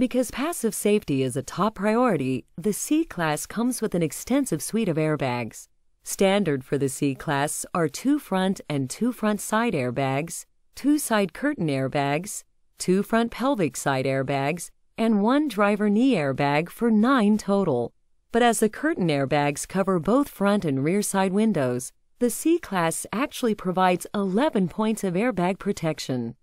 Because passive safety is a top priority, the C Class comes with an extensive suite of airbags. Standard for the C Class are two front and two front side airbags, two side curtain airbags, two front pelvic side airbags, and one driver knee airbag for nine total. But as the curtain airbags cover both front and rear side windows, the C Class actually provides 11 points of airbag protection.